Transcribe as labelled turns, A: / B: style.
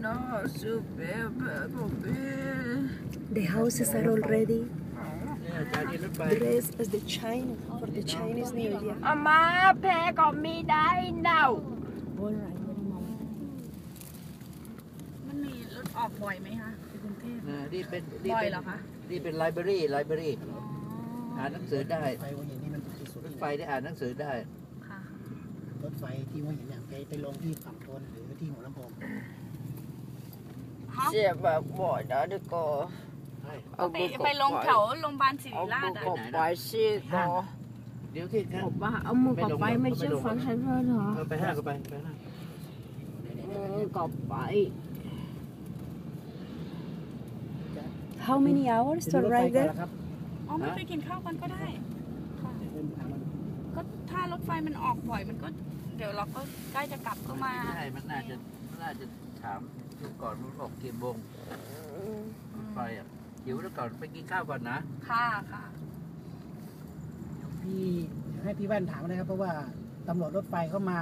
A: No, super,
B: The houses are already
C: เนี่ยอาจารย์นี่รถไฟ
B: dressed as the China for the Chinese New Year.
A: อามาแพ้ก็ไม่ได้เน่า
D: มันมีรถออกบ่อยไหมคะในกรุงเทพ
C: นะนี่เป็นนี่
D: บ่อย
C: เป็น
D: เหรอคะ
C: นี่เป็นไลบรารีไลบรารี
D: อ๋อ
C: อ่านหนังสือได้
E: ไฟหัวหินนี่มันถูกที่สุด
C: รถไฟได้อ่านหนังสือได้
D: ค่ะ
E: รถไฟที่หัวหินเนี่ยไปไปลงที่ฝั่งทนหรือที่หัวลำโพง
A: เจ็บแบบบ่อยนะดิโก
D: ปกติไปลงแถวโรงพยาบาลศิริ
A: เอา
D: รา
A: มื
D: ช
A: อ
D: อะ
A: กบไปสิโก
C: เดี๋ยวที่ครับ
A: บอกว่าเอามือกบไปไม่ใช่ฟังฉันเลยเหรอ
C: เอาไปห้างก็ไปไปห้าง
A: มือกบไป
B: How many hours
E: เดี๋
B: to
E: ยวรถไฟ
B: arrive
E: ก่อน
B: there?
E: ละครับ
D: อ๋อไม่ไปกินข้าวกันก็ได้ค่ะ
E: เดินทางมัน
D: ก็ถ้ารถไฟมันออกบ่อยมันก็ เดี๋ยวเราก็ใกล้จะกลับก็มา
C: ใช่มันน่าจะมั นน่าจะถามดูก่อนมันออกกี่โมงรถไฟอะหิวแล้วก่อนไปกินข้าวก่อนนะ
D: ค่ะค่ะ
E: พี่ให้พี่แว่นถามนะครับเพราะว่าตำรวจรถไฟเข้ามา